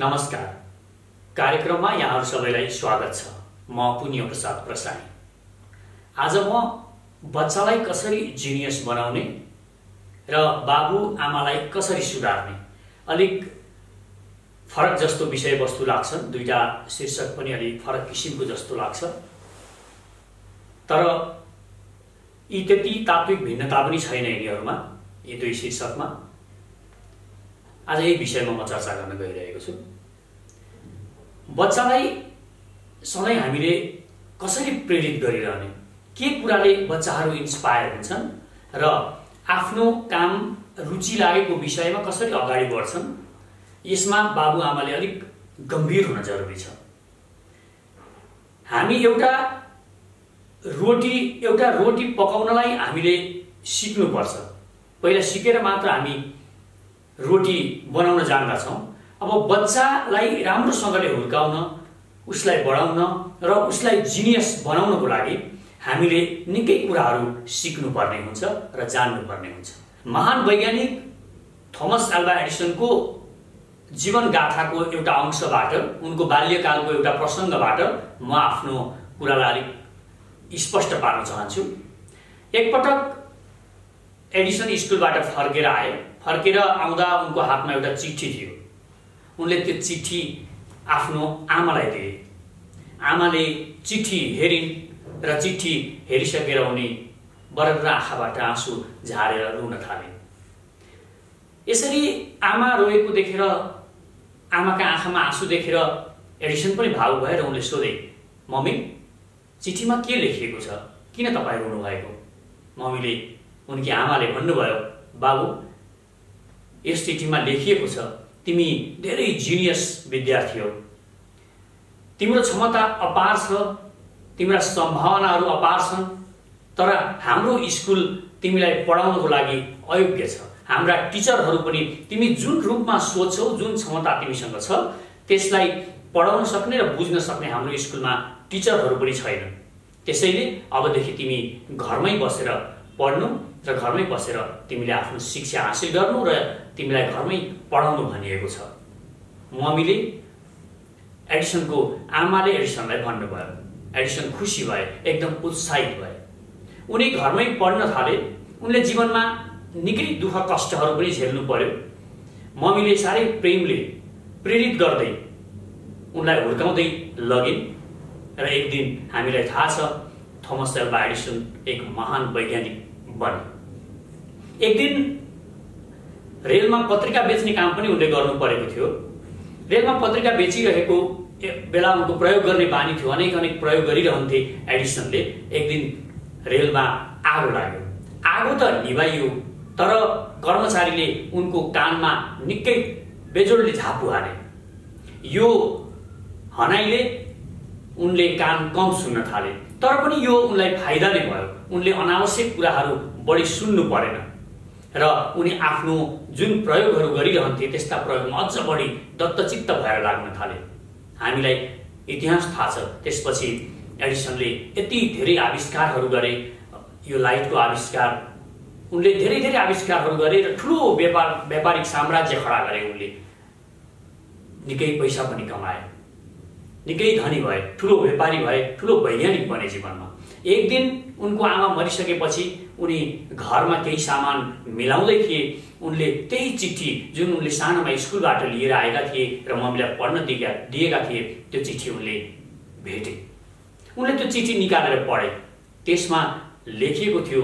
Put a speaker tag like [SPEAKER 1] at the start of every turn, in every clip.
[SPEAKER 1] नमस्कार। कार्यक्रममा यहाँहरू सबैलाई स्वागत छ। म पुण्य प्रसाद प्रसाई। आज म बच्चालाई कसरी जिनियस बनाउने र बाबु आमालाई कसरी सुधार्ने अलिक फरक जस्तो विषयवस्तु लाग्छ। दुईवटा शीर्षक पनि अलिक फरक किसिमको जस्तो लाग्छ। तर यी त्यति तात्विक भिन्नता पनि छैन यिनीहरूमा यी दुई शीर्षकमा। आज यही विषयमा म चर्चा गर्न गइरहेको छु। बच्चालाई सधैँ हामीले कसरी प्रेरित गरिरहने के कुराले बच्चाहरू इन्सपायर हुन्छन् र आफ्नो काम रुचि लागेको विषयमा कसरी अगाडि बढ्छन् यसमा बाबुआमाले अलिक गम्भीर हुन जरुरी छ। हामी एउटा रोटी एउटा रोटी पकाउनलाई हामीले सिक्नुपर्छ। पहिला सिकेर मात्र हामी रोटी बनाउन जान्दछौँ अब बच्चालाई राम्रोसँगले हुर्काउन उसलाई बढाउन र उसलाई जिनियस बनाउनको लागि हामीले निकै कुराहरू सिक्नुपर्ने हुन्छ र जान्नुपर्ने हुन्छ। महान वैज्ञानिक थोमस एल्बा एडिसनको जीवन गाथाको एउटा अंशबाट उनको बाल्यकालको एउटा प्रसङ्गबाट म आफ्नो कुरालाई अलिक स्पष्ट पार्न चाहन्छु। एकपटक एडिसन स्कुलबाट फर्केर आए। फर्केर आउँदा उनको हातमा एउटा चिठी थियो। उनले त्यो चिठी आफ्नो आमालाई दिए। आमाले चिठी हेरिन् र चिठी हेरिसकेर उनी बरर आँखाबाट आँसु झारेर रुन थाले यसरी आमा रोएको देखेर आमाका आँखामा आँसु देखेर एडिसन पनि भावु भएर उनले सोधे मम्मी चिठीमा के लेखिएको छ? किन तपाईँ रुनुभएको? मम्मीले उनकी आमाले भन्नुभयो बाबु यस चिठीमा लेखिएको छ तिमी धेरै जिनियस विद्यार्थी हो। तिम्रो क्षमता अपार छ तिम्रा सम्भावनाहरू अपार छन् तर हाम्रो स्कुल तिमीलाई पढाउनको लागि अयोग्य छ। हाम्रा टिचरहरू पनि तिमी जुन रूपमा सोध्छौ जुन क्षमता तिमीसँग छ त्यसलाई पढाउन सक्ने र बुझ्न सक्ने हाम्रो स्कुलमा टिचरहरू पनि छैन त्यसैले अबदेखि तिमी घरमै बसेर पढ्नु र घरमै बसेर तिमीले आफ्नो शिक्षा हासिल गर्नु र तिमीलाई घरमै पढाउनु भनिएको छ। मम्मीले एडिसनको आमाले एडिसनलाई भन्नुभयो। एडिसन खुसी भए एकदम उत्साहित भए। उनी घरमै पढ्न थाले। उनले जीवनमा निकै दुःख कष्टहरू पनि झेल्नु पर्यो। मम्मीले साह्रै प्रेमले प्रेरित गर्दै उनलाई हुर्काउँदै लगिन् र एक दिन हामीलाई थाहा छ थोमस एल्बा एडिसन एक महान वैज्ञानिक बने। एक दिन रेलमा पत्रिका बेच्ने काम पनि उनले गर्नु परेको थियो। रेलमा पत्रिका बेचिरहेको बेला उनको प्रयोग गर्ने बानी थियो। अनेक अनेक प्रयोग गरिरहन्थे एडिसनले। एक दिन रेलमा आगो लाग्यो। आगो त निभाइयो तर कर्मचारीले उनको कानमा निकै बेजोडले झापु हाने यो हनाइले उनले कान कम सुन्न थाले। तर पनि यो उनलाई फाइदा नै भयो। उनले अनावश्यक कुराहरू बढी सुन्नु परेन। र उनी आफ्नो जुन प्रयोगहरू गरिरहन्थे त्यस्ता प्रयोगमा अझ बढी दत्तचित्त भएर लाग्न थाले। हामीलाई इतिहास थाहा छ। त्यसपछि एडिसनले यति धेरै आविष्कारहरू गरे। यो लाइटको आविष्कार उनले धेरै धेरै आविष्कारहरू गरे र ठुलो व्यापार व्यापारिक साम्राज्य खडा गरे उनले। निकै पैसा पनि कमाए। निकै धनी भए ठुलो व्यापारी भए ठुलो वैज्ञानिक बने जीवनमा। एक दिन उनको आमा मरिसकेपछि उनी घरमा केही सामान मिलाउँदै थिए। उनले त्यही चिठी जुन उनले सानोमा स्कुलबाट लिएर आएका थिए र मम्मीलाई पढ्न दिएका दिएका थिए त्यो चिठी उनले भेटे। उनले त्यो चिठी निकालेर पढे। त्यसमा लेखिएको थियो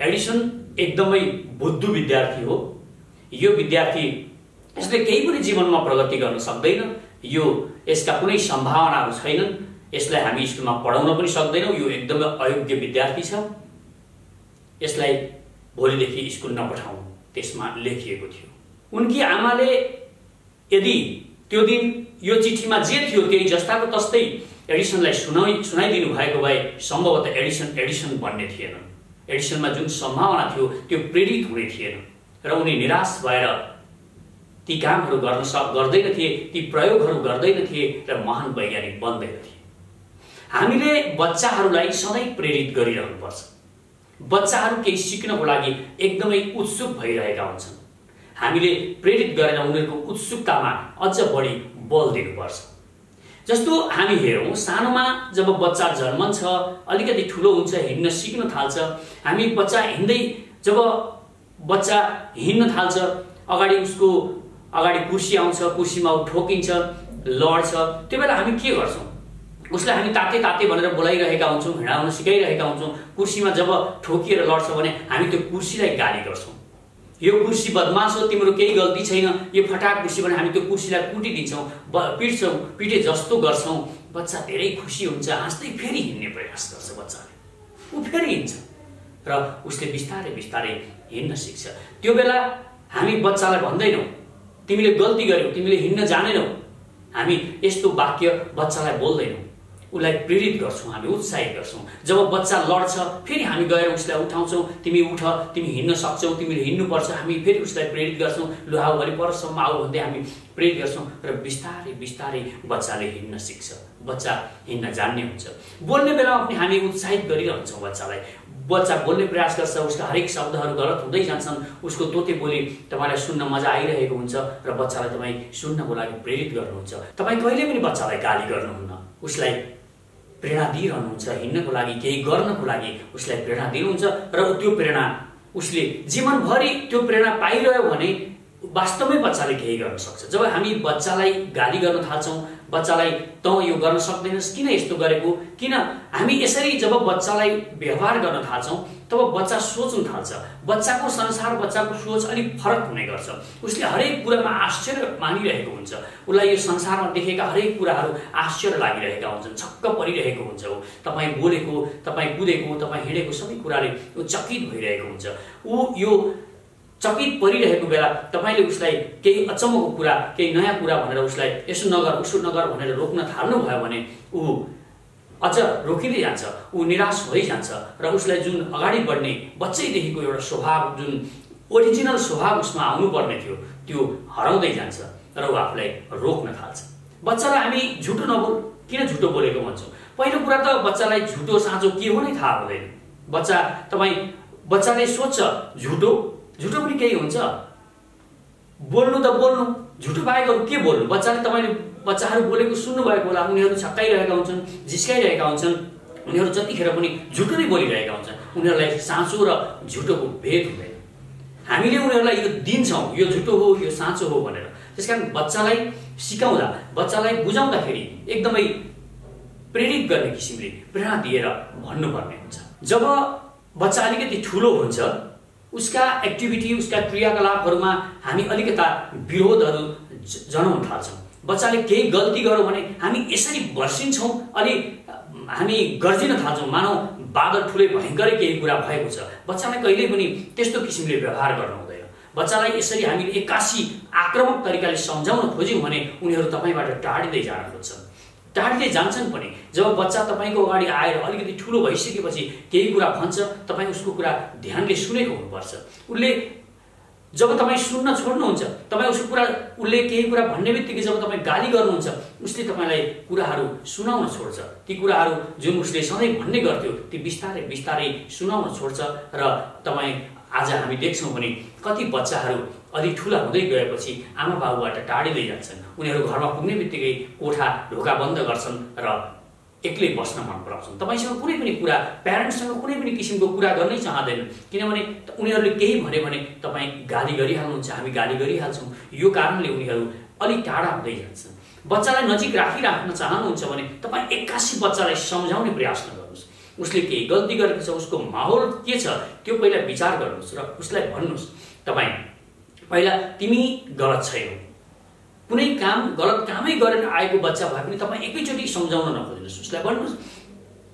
[SPEAKER 1] एडिसन एकदमै बुद्धु विद्यार्थी हो। यो विद्यार्थी यसले केही पनि जीवनमा प्रगति गर्न सक्दैन। यो यसका कुनै सम्भावनाहरू छैनन्। यसलाई हामी स्कुलमा पढाउन पनि सक्दैनौँ। यो एकदमै अयोग्य विद्यार्थी छ। यसलाई भोलिदेखि स्कुल नपठाउँ त्यसमा लेखिएको थियो। उनकी आमाले यदि त्यो दिन यो चिठीमा जे थियो त्यही जस्ताको तस्तै एडिसनलाई सुनाइ सुनाइदिनु भएको भए सम्भवतः एडिसन एडिसन बन्ने थिएन। एडिसनमा जुन सम्भावना थियो त्यो प्रेरित हुने थिएन र उनी निराश भएर ती कामहरू गर्न सक् गर्दैन थिए ती प्रयोगहरू गर्दैन थिए र महान वैज्ञानिक बन्दैन थिए। हामीले बच्चाहरूलाई सधैँ प्रेरित गरिरहनुपर्छ। बच्चाहरू केही सिक्नको लागि एकदमै उत्सुक भइरहेका हुन्छन्। हामीले प्रेरित गरेर उनीहरूको उत्सुकतामा अझ बढी बल दिनुपर्छ। जस्तो हामी हेरौँ सानोमा जब बच्चा जन्मन्छ अलिकति ठुलो हुन्छ हिँड्न सिक्न थाल्छ हामी बच्चा हिँड्दै जब बच्चा हिँड्न थाल्छ अगाडि उसको अगाडि कुर्सी आउँछ कुर्सीमा ऊ ठोकिन्छ लड्छ त्यो बेला हामी के गर्छौँ? उसलाई हामी ताते ताते भनेर बोलाइरहेका हुन्छौँ हिँडाउन सिकाइरहेका हुन्छौँ। कुर्सीमा जब ठोकिएर लड्छ भने हामी त्यो कुर्सीलाई गाली गर्छौँ। यो कुर्सी बदमास हो तिम्रो केही गल्ती छैन। यो फटाक कुर्सी भने हामी त्यो कुर्सीलाई कुटिदिन्छौँ ब पिट्छौँ पिटे जस्तो गर्छौँ। बच्चा धेरै खुसी हुन्छ हाँस्दै फेरि हिँड्ने प्रयास गर्छ बच्चाले। ऊ फेरि हिँड्छ। र उसले बिस्तारै बिस्तारै हिँड्न सिक्छ। त्यो बेला हामी बच्चालाई भन्दैनौँ तिमीले गल्ती गर्यौ तिमीले हिँड्न जानेनौ। हामी यस्तो वाक्य बच्चालाई बोल्दैनौँ। उसलाई प्रेरित गर्छौँ हामी उत्साहित गर्छौँ। जब बच्चा लड्छ फेरि हामी गएर उसलाई उठाउँछौँ तिमी उठ तिमी हिँड्न सक्छौ तिमीले हिँड्नुपर्छ। हामी फेरि उसलाई प्रेरित गर्छौँ। लु आऊ परसम्म आऊ भन्दै हामी प्रेरित गर्छौँ र बिस्तारै बिस्तारै बच्चाले हिँड्न सिक्छ। बच्चा हिँड्न जान्ने हुन्छ। बोल्ने बेलामा पनि हामी उत्साहित गरिरहन्छौँ बच्चालाई। बच्चा बोल्ने प्रयास गर्छ उसका हरेक शब्दहरू गलत हुँदै जान्छन्। उसको तोते बोली तपाईँलाई सुन्न मजा आइरहेको हुन्छ र बच्चालाई तपाईँ सुन्नको लागि प्रेरित गर्नुहुन्छ। तपाईँ कहिले पनि बच्चालाई गाली गर्नुहुन्न। उसलाई प्रेरणा दिइरहनुहुन्छ हिँड्नको लागि केही गर्नको लागि उसलाई प्रेरणा दिनुहुन्छ र त्यो प्रेरणा उसले जीवनभरि त्यो प्रेरणा पाइरह्यो भने वास्तवमै बच्चाले केही गर्न सक्छ। जब हामी बच्चालाई गाली गर्न थाल्छौँ बच्चालाई तँ यो गर्न सक्दैनस् किन यस्तो गरेको? किन हामी यसरी जब बच्चालाई व्यवहार गर्न थाल्छौँ तब बच्चा सोच्न थाल्छ। बच्चाको संसार बच्चाको सोच अलिक फरक हुने गर्छ। उसले हरेक कुरामा आश्चर्य मानिरहेको हुन्छ। उसलाई यो संसारमा देखेका हरेक कुराहरू आश्चर्य लागिरहेका हुन्छन् छक्क परिरहेको हुन्छ ऊ। तपाईँ बोलेको तपाईँ कुदेको तपाईँ हिँडेको सबै कुराले ऊ चकित भइरहेको हुन्छ। ऊ यो चकित परिरहेको बेला तपाईँले उसलाई केही अचम्मको कुरा केही नयाँ कुरा भनेर उसलाई यसो नगर उसो नगर भनेर रोक्न थाल्नुभयो भने ऊ अझ रोकिँदै जान्छ ऊ निराश भइजान्छ र उसलाई जुन अगाडि बढ्ने बच्चैदेखिको एउटा स्वभाव जुन ओरिजिनल स्वभाव उसमा आउनुपर्ने थियो त्यो हराउँदै जान्छ र ऊ आफूलाई रोक्न थाल्छ। बच्चालाई हामी झुटो नबोल किन झुटो बोलेको भन्छौँ? पहिलो कुरा त बच्चालाई झुटो साँचो के हो नै थाहा हुँदैन। बच्चा तपाईँ बच्चाले सोध्छ झुटो? झुटो पनि केही हुन्छ? बोल्नु त बोल्नु झुटो बाहेक के बोल्नु? बच्चाले तपाईँले बच्चाहरू बोलेको सुन्नुभएको होला उनीहरू छक्काइरहेका हुन्छन् झिस्काइरहेका हुन्छन्। उनीहरू जतिखेर पनि झुटो नै बोलिरहेका हुन्छन् उनीहरूलाई साँचो र झुटोको भेद हुँदैन। हामीले उनीहरूलाई यो दिन्छौँ यो झुटो हो यो साँचो हो भनेर। त्यस कारण बच्चालाई सिकाउँदा बच्चालाई बुझाउँदाखेरि एकदमै प्रेरित गर्ने किसिमले प्रेरणा दिएर भन्नुपर्ने हुन्छ। जब बच्चा अलिकति ठुलो हुन्छ उसका एक्टिभिटी उसका क्रियाकलापहरूमा हामी अलिकता विरोधहरू जनाउन थाल्छौँ। बच्चाले केही गल्ती गर्यो भने हामी यसरी वर्षिन्छौँ अलि हामी गर्जिन थाल्छौँ। मानौ बादल ठुलै भयङ्करै केही कुरा भएको छ। बच्चालाई कहिल्यै पनि त्यस्तो किसिमले व्यवहार गर्नु हुँदैन। बच्चालाई यसरी हामीले एक्कासी आक्रमक तरिकाले सम्झाउन खोज्यौँ भने उनीहरू तपाईँबाट टाढिँदै जान खोज्छन्। टाढिँदै जान्छन् पनि जब बच्चा तपाईँको अगाडि आएर अलिकति ठुलो भइसकेपछि केही कुरा भन्छ तपाईँ उसको कुरा ध्यानले सुनेको हुनुपर्छ। उसले जब तपाईँ सुन्न छोड्नुहुन्छ तपाईँ उसको कुरा उसले केही कुरा भन्ने बित्तिकै जब तपाईँ गाली गर्नुहुन्छ उसले तपाईँलाई कुराहरू सुनाउन छोड्छ। ती कुराहरू जुन उसले सधैँ भन्ने गर्थ्यो ती बिस्तारै बिस्तारै सुनाउन छोड्छ र तपाईँ आज हामी देख्छौँ भने कति बच्चाहरू अलि ठुला हुँदै गएपछि आमा बाबुबाट टाढिँदै जान्छन् उनीहरू घरमा पुग्ने बित्तिकै कोठा ढोका बन्द गर्छन् र एक्लै बस्न मन पराउँछन्। तपाईँसँग कुनै पनि कुरा प्यारेन्ट्ससँग कुनै पनि किसिमको कुरा गर्नै चाहँदैनन् किनभने उनीहरूले केही भन्यो भने तपाईँ गाली गरिहाल्नुहुन्छ हामी गाली गरिहाल्छौँ। यो कारणले उनीहरू अलिक टाढा हुँदै जान्छन्। बच्चालाई नजिक राखिराख्न चाहनुहुन्छ भने तपाईँ एक्कासी बच्चालाई सम्झाउने प्रयास नगर्नुहोस्। उसले केही गल्ती गरेको छ उसको माहौल के छ त्यो पहिला विचार गर्नुहोस् र उसलाई भन्नुहोस् तपाईँ पहिला तिमी गलत छैनौ। कुनै काम गलत कामै गरेर आएको बच्चा भए पनि तपाईँ एकैचोटि सम्झाउन नखोज्नुहोस्। उसलाई भन्नुहोस्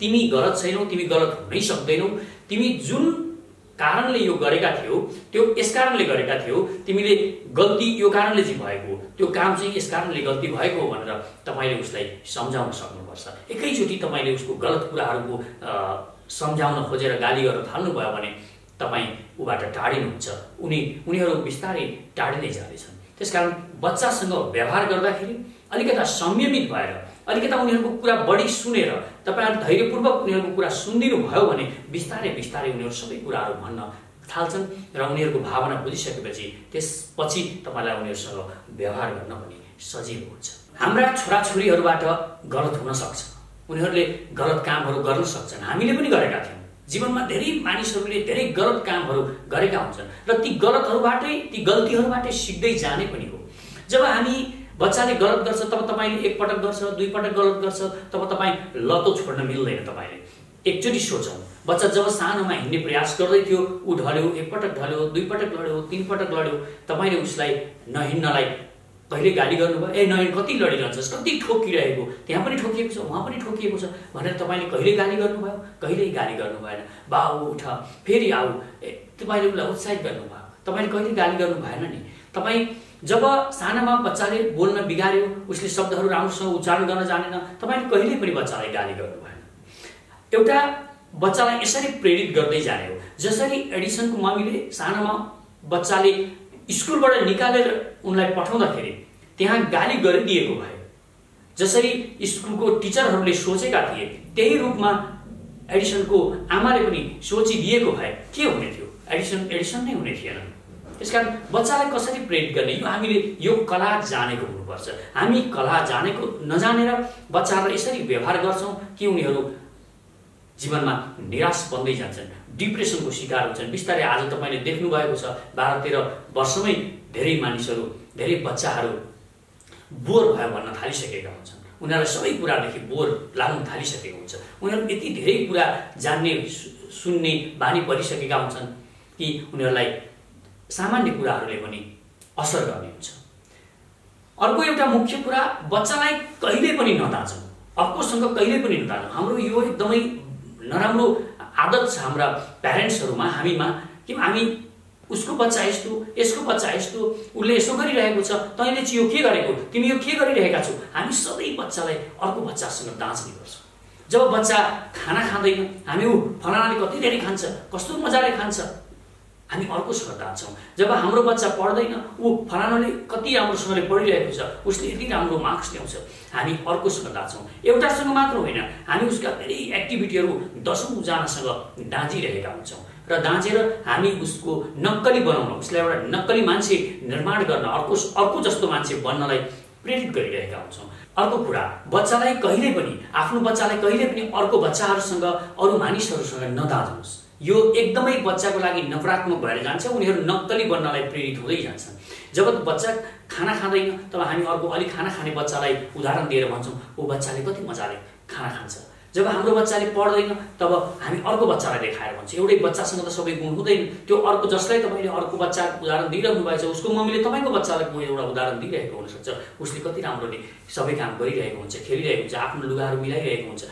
[SPEAKER 1] तिमी गलत छैनौ तिमी गलत हुनै सक्दैनौ तिमी जुन कारणले यो गरेका थियौ त्यो यस कारणले गरेका थियौ तिमीले गल्ती यो कारणले चाहिँ भएको त्यो काम चाहिँ यस कारणले गल्ती भएको भनेर तपाईँले उसलाई सम्झाउन सक्नुपर्छ। एकैचोटि तपाईँले उसको गलत कुराहरूको सम्झाउन खोजेर गाली गर्न थाल्नुभयो भने तपाईँ ऊबाट टाढिनुहुन्छ। उनी उनीहरू बिस्तारै टाढिँदै जाँदैछन्। त्यसकारण बच्चासँग व्यवहार गर्दाखेरि अलिकता संयमित भएर अलिकता उनीहरूको कुरा बढी सुनेर तपाईँहरू धैर्यपूर्वक उनीहरूको कुरा सुनिदिनु भयो भने बिस्तारै बिस्तारै उनीहरू सबै कुराहरू भन्न थाल्छन् र उनीहरूको भावना बुझिसकेपछि त्यसपछि तपाईँलाई उनीहरूसँग व्यवहार गर्न पनि सजिलो हुन्छ। हाम्रा छोराछोरीहरूबाट गलत हुन सक्छ। उनीहरूले गलत कामहरू गर्न सक्छन्। हामीले पनि गरेका थियौँ। जीवनमा धेरै मानिसहरूले धेरै गलत कामहरू गरेका हुन्छन्। र ती गलतहरूबाटै ती गल्तीहरूबाटै सिक्दै जाने पनि हो। जब हामी बच्चाले गलत गर्छ तब तपाईँले एकपटक गर्छ दुई पटक गलत गर्छ तब तपाईँ लतो छोड्न मिल्दैन तपाईँले। एकचोटि सोचौँ। बच्चा जब सानोमा हिँड्ने प्रयास गर्दै थियो ऊ ढल्यो एकपटक ढल्यो दुईपटक लड्यो तिनपटक लड्यो तपाईँले उसलाई नहिँड्नलाई कहिले गाली गर्नुभयो? ए नहिँड कति लडिरहन्छस् कति ठोकिरहेको? त्यहाँ पनि ठोकिएको छ उहाँ पनि ठोकिएको छ भनेर तपाईँले कहिले गाली गर्नुभयो? कहिल्यै गाली गर्नु भएन बाउ उठ फेरि आऊ। ए तपाईँले उसलाई उत्साहित गर्नुभयो। तपाईँले कहिले गाली गर्नु भएन नि? तपाईँ जब सानामा बच्चाले बोल्न बिगार्यो उसले शब्दहरू राम्रोसँग उच्चारण गर्न जानेन तपाईँले कहिल्यै पनि बच्चालाई गाली गर्नु भएन एउटा बच्चालाई यसरी प्रेरित गर्दै जाने हो। जसरी एडिसनको मम्मीले सानोमा बच्चाले स्कुलबाट निकालेर उनलाई पठाउँदाखेरि त्यहाँ गाली गरिदिएको भए जसरी स्कुलको टिचरहरूले सोचेका थिए त्यही रूपमा एडिसनको आमाले पनि सोचिदिएको भए के हुने थियो? एडिसन एडिसन नै हुने थिएन। त्यसकारण बच्चालाई कसरी प्रेरित गर्ने? यो हामीले यो कला जानेको हुनुपर्छ। हामी कला जानेको नजानेर बच्चाहरूलाई यसरी व्यवहार गर्छौँ कि उनीहरू जीवनमा निराश बन्दै जान्छन्। डिप्रेसनको शिकार हुन्छन्। बिस्तारै आज तपाईँले देख्नुभएको छ बाह्र तेह्र वर्षमै धेरै मानिसहरू धेरै बच्चाहरू बोर भयो भन्न थालिसकेका हुन्छन्। उनीहरूलाई सबै कुरादेखि बोर लाग्न थालिसकेको हुन्छ। उनीहरू यति धेरै कुरा जान्ने सुन्ने बानी परिसकेका हुन्छन् कि उनीहरूलाई सामान्य कुराहरूले पनि असर गर्ने हुन्छ। अर्को एउटा मुख्य कुरा बच्चालाई कहिले पनि नदाँचौँ अर्कोसँग कहिले पनि नदाँचौँ हाम्रो यो एकदमै नराम्रो आदत छ हाम्रा प्यारेन्ट्सहरूमा हामीमा कि हामी उसको बच्चा यस्तो यसको बच्चा यस्तो उसले यसो गरिरहेको छ तैँले चाहिँ यो के गरेको? तिमी यो के गरिरहेका छौ? हामी सबै बच्चालाई अर्को बच्चासँग दाँच्ने गर्छौँ। जब बच्चा खाना खाँदैन हामी ऊ फलानाले कति धेरै खान्छ कस्तो मजाले खान्छ हामी अर्कोसँग दाँच्छौँ जब हाम्रो बच्चा पढ्दैन ऊ फलानाले कति राम्रोसँगले पढिरहेको छ उसले यति राम्रो मार्क्स ल्याउँछ। हामी अर्कोसँग दाँच्छौँ एउटासँग मात्र होइन हामी उसका धेरै एक्टिभिटीहरू दसौँ जनासँग दाँजिरहेका हुन्छौँ। र दाँचेर हामी उसको नक्कली बनाउन उसलाई एउटा नक्कली मान्छे निर्माण गर्न अर्को अर्को जस्तो मान्छे बन्नलाई प्रेरित गरिरहेका हुन्छौँ। अर्को कुरा बच्चालाई कहिले पनि आफ्नो बच्चालाई कहिले पनि अर्को बच्चाहरूसँग अरू मानिसहरूसँग नदाँच्नुहोस् यो एकदमै बच्चाको लागि नकारात्मक भएर जान्छ उनीहरू नक्कली बन्नलाई प्रेरित हुँदै जान्छन्। जब बच्चा खाना खाँदैन तब हामी अर्को अलिक खाना खाने बच्चालाई उदाहरण दिएर भन्छौँ ऊ बच्चाले कति मजाले खाना खान्छ। जब हाम्रो बच्चाले पढ्दैन तब हामी अर्को बच्चालाई देखाएर भन्छौँ एउटै बच्चासँग त सबै गुण हुँदैन। त्यो अर्को जसलाई तपाईँले अर्को बच्चा उदाहरण दिइरहनु भएको छ उसको मम्मीले तपाईँको बच्चालाई एउटा उदाहरण दिइरहेको हुनसक्छ। उसले कति राम्रोले सबै काम गरिरहेको हुन्छ खेलिरहेको हुन्छ आफ्नो लुगाहरू मिलाइरहेको हुन्छ।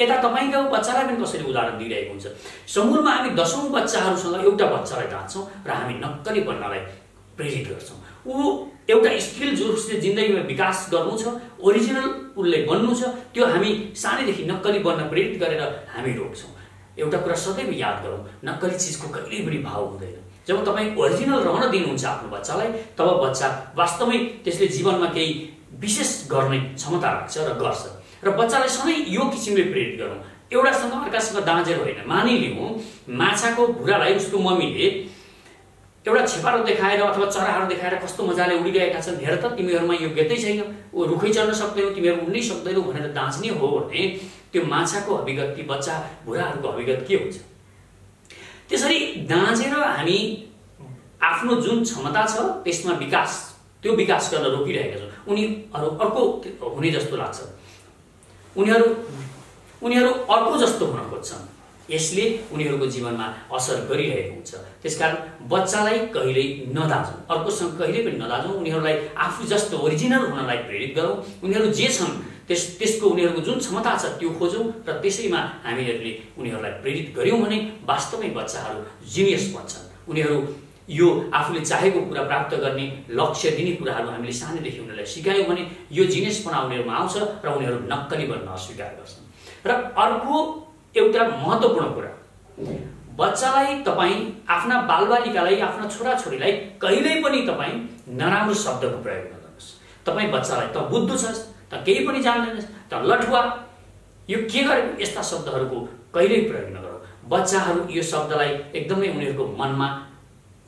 [SPEAKER 1] यता तपाईँको बच्चालाई पनि कसरी उदाहरण दिइरहेको हुन्छ? समूहमा हामी दसौँ बच्चाहरूसँग एउटा बच्चालाई ढाँच्छौँ र हामी नक्कली बन्नलाई प्रेरित गर्छौँ। ऊ एउटा स्किल जो उसले जिन्दगीमा विकास गर्नु छ ओरिजिनल उसले बन्नु छ त्यो हामी सानैदेखि नक्कली बन्न प्रेरित गरेर हामी रोक्छौँ। एउटा कुरा सदैव याद गरौँ नक्कली चिजको कहिल्यै पनि भाव हुँदैन। जब तपाईँ ओरिजिनल रहन दिनुहुन्छ आफ्नो बच्चालाई तब बच्चा वास्तवमै त्यसले जीवनमा केही विशेष गर्ने क्षमता राख्छ र गर्छ। र बच्चालाई सधैँ यो किसिमले प्रेरित गरौँ। एउटासँग अर्कासँग दाँजेर होइन। मानिलिउँ माछाको भुरालाई उसको मम्मीले एउटा छेपारो देखाएर अथवा चराहरू देखाएर कस्तो मजाले उडिरहेका छन् हेर त तिमीहरूमा योग्यतै छैन। ऊ रुखै चढ्न सक्दैनौ तिमीहरू उड्नै सक्दैनौ भनेर दाँच्ने हो भने त्यो माछाको अभिगत ती बच्चा भुराहरूको अभिगत के हुन्छ? त्यसरी दाँचेर हामी आफ्नो जुन क्षमता छ त्यसमा विकास त्यो विकास गर्न रोकिरहेका छौँ। उनीहरू अर्को हुने जस्तो लाग्छ। उनीहरू उनीहरू अर्को जस्तो हुन खोज्छन्। यसले उनीहरूको जीवनमा असर गरिरहेको हुन्छ। त्यसकारण बच्चालाई कहिल्यै नदाजौँ। अर्कोसँग कहिल्यै पनि नदाजौँ। उनीहरूलाई आफू जस्तो ओरिजिनल हुनलाई प्रेरित गरौँ। उनीहरू जे छन् त्यस त्यसको उनीहरूको जुन क्षमता छ त्यो खोजौँ र त्यसैमा हामीहरूले उनीहरूलाई प्रेरित गऱ्यौँ भने वास्तवमै बच्चाहरू जिनियस बन्छन्। उनीहरू यो आफूले चाहेको कुरा प्राप्त गर्ने लक्ष्य दिने कुराहरू हामीले सानैदेखि उनीहरूलाई सिकायौँ भने यो जिनिसपना उनीहरूमा आउँछ र उनीहरू नक्कली बन्न अस्वीकार गर्छन्। र अर्को एउटा महत्त्वपूर्ण कुरा बच्चालाई तपाईँ आफ्ना बालबालिकालाई आफ्ना छोराछोरीलाई कहिल्यै पनि तपाईँ नराम्रो शब्दको प्रयोग नगर्नुहोस्। तपाईँ बच्चालाई त बुद्धु छस् त केही पनि जान्दैनस् त लठुवा। यो के गरेको यस्ता शब्दहरूको कहिल्यै प्रयोग नगरौँ। बच्चाहरू यो शब्दलाई एकदमै उनीहरूको मनमा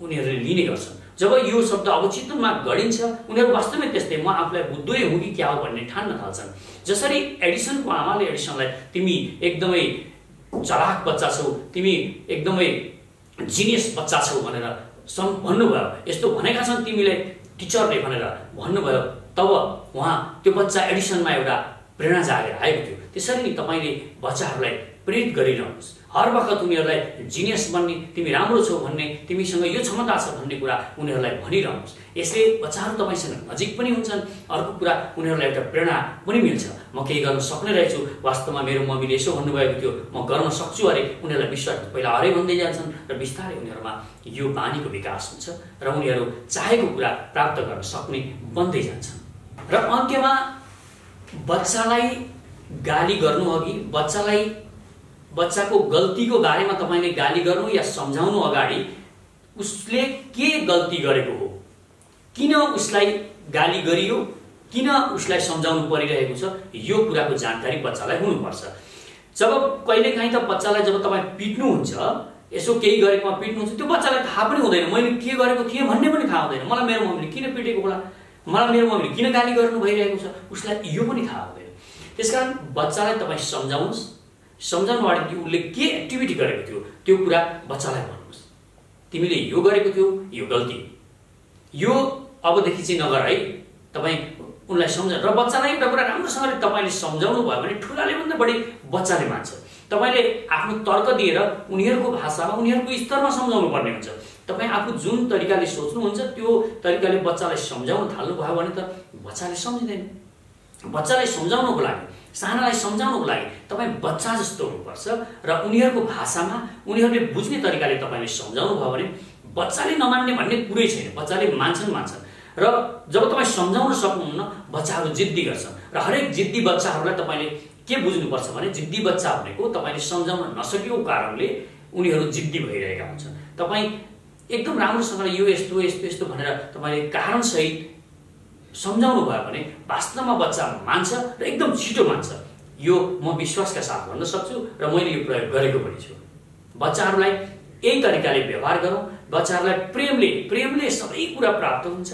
[SPEAKER 1] उनीहरूले लिने गर्छन्। जब यो शब्द अवचितमा गढिन्छ उनीहरू वास्तवमै त्यस्तै म आफूलाई बुद्धै हुँ कि क्या हो भन्ने ठान्न थाल्छन्। जसरी एडिसनको आमाले एडिसनलाई तिमी एकदमै चलाक बच्चा छौ तिमी एकदमै जिनियस बच्चा छौ भनेर सम् भन्नुभयो। यस्तो भनेका छन् तिमीले टिचरले भनेर भन्नुभयो। तब उहाँ त्यो बच्चा एडिसनमा एउटा प्रेरणा जागेर आएको थियो। त्यसरी नै तपाईँले बच्चाहरूलाई प्रेरित गरिरहनुहोस् हर वखत उनीहरूलाई जिनियस बन्ने तिमी राम्रो छौ भन्ने तिमीसँग यो क्षमता छ भन्ने कुरा उनीहरूलाई भनिरहनुहोस् यसले बच्चाहरू तपाईँसँग नजिक पनि हुन्छन्। अर्को कुरा उनीहरूलाई एउटा प्रेरणा पनि मिल्छ। म केही गर्न सक्ने रहेछु। वास्तवमा मेरो मम्मीले यसो भन्नुभएको थियो। म गर्न सक्छु अरे। उनीहरूलाई विश्वास पहिला हरै भन्दै जान्छन् र बिस्तारै उनीहरूमा यो बानीको विकास हुन्छ र उनीहरू चाहेको कुरा प्राप्त गर्न सक्ने बन्दै जान्छन्। र अन्त्यमा बच्चालाई गाली गर्नु अघि बच्चालाई बच्चाको गल्तीको बारेमा तपाईँले गाली गर्नु या सम्झाउनु अगाडि उसले के गल्ती गरेको हो? किन उसलाई गाली गरियो? किन उसलाई सम्झाउनु परिरहेको छ? यो कुराको जानकारी बच्चालाई हुनुपर्छ। जब कहिलेकाहीँ त बच्चालाई जब तपाईँ पिट्नुहुन्छ यसो केही गरेकोमा पिट्नुहुन्छ त्यो बच्चालाई थाहा पनि हुँदैन। मैले के गरेको थिएँ भन्ने पनि थाहा हुँदैन। मलाई मेरो मम्मीले किन पिटेको होला? मलाई मेरो मम्मीले किन गाली गर्नु भइरहेको छ? उसलाई यो पनि थाहा हुँदैन। त्यसकारण बच्चालाई तपाईँ सम्झाउनुहोस्। सम्झाउनु अगाडि उसले के एक्टिभिटी गरेको थियो त्यो कुरा बच्चालाई भन्नुहोस्। तिमीले यो गरेको थियो यो गल्ती यो अबदेखि चाहिँ नगर है तपाईँ उनलाई सम्झ र बच्चालाई एउटा कुरा राम्रोसँगले तपाईँले सम्झाउनु भयो भने ठुलाले भन्दा बढी बच्चाले मान्छ। तपाईँले आफ्नो तर्क दिएर उनीहरूको भाषामा उनीहरूको स्तरमा सम्झाउनु पर्ने हुन्छ। तपाईँ आफू जुन तरिकाले सोच्नुहुन्छ त्यो तरिकाले बच्चालाई सम्झाउन थाल्नुभयो भने त बच्चाले सम्झिँदैन। बच्चालाई सम्झाउनुको लागि सानालाई सम्झाउनुको लागि तपाईँ बच्चा जस्तो हुनुपर्छ र उनीहरूको भाषामा उनीहरूले बुझ्ने तरिकाले तपाईँले सम्झाउनु भयो भने बच्चाले नमान्ने भन्ने कुरै छैन बच्चाले मान्छन् मान्छन्। र जब तपाईँ सम्झाउन सक्नुहुन्न बच्चाहरू जिद्दी गर्छन्। र हरेक जिद्दी बच्चाहरूलाई तपाईँले के बुझ्नुपर्छ भने जिद्दी बच्चा भनेको तपाईँले सम्झाउन नसकेको कारणले उनीहरू जिद्दी भइरहेका हुन्छन्। तपाईँ एकदम राम्रोसँगले यो यस्तो यस्तो यस्तो भनेर तपाईँले कारणसहित सम्झाउनु भयो भने वास्तवमा बच्चा मान्छ र एकदम छिटो मान्छ। यो म विश्वासका साथ भन्न सक्छु र मैले यो प्रयोग गरेको पनि छु। बच्चाहरूलाई यही तरिकाले व्यवहार गरौँ। बच्चाहरूलाई प्रेमले प्रेमले सबै कुरा प्राप्त हुन्छ।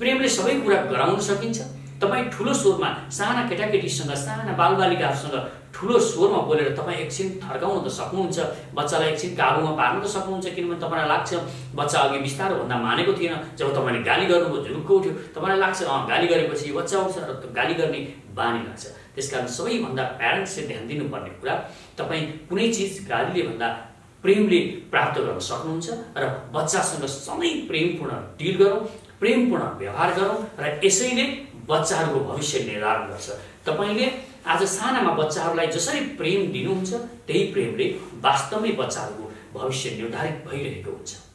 [SPEAKER 1] प्रेमले सबै कुरा गराउन सकिन्छ। तपाईँ ठुलो स्वरमा साना केटाकेटीसँग साना बालबालिकाहरूसँग ठुलो स्वरमा बोलेर तपाईँ एकछिन थर्काउन त सक्नुहुन्छ बच्चालाई एकछिन काबुमा पार्न त सक्नुहुन्छ किनभने तपाईँलाई लाग्छ बच्चा अघि बिस्तारो भन्दा मानेको थिएन जब तपाईँले गाली गर्नुभयो झुरुक्क उठ्यो तपाईँलाई लाग्छ अँ गाली गरेपछि यो बच्चा उठ्छ र गाली गर्ने बानी लाग्छ। त्यस कारण सबैभन्दा प्यारेन्ट्सले ध्यान दिनुपर्ने कुरा तपाईँ कुनै चिज गालीले भन्दा प्रेमले प्राप्त गर्न सक्नुहुन्छ र बच्चासँग सधैँ प्रेमपूर्ण डिल गरौँ प्रेमपूर्ण व्यवहार गरौँ र यसैले बच्चाहरूको भविष्य निर्धारण गर्छ। तपाईँले आज सानामा बच्चाहरूलाई जसरी प्रेम दिनुहुन्छ त्यही प्रेमले वास्तवमै बच्चाहरूको भविष्य निर्धारित भइरहेको हुन्छ।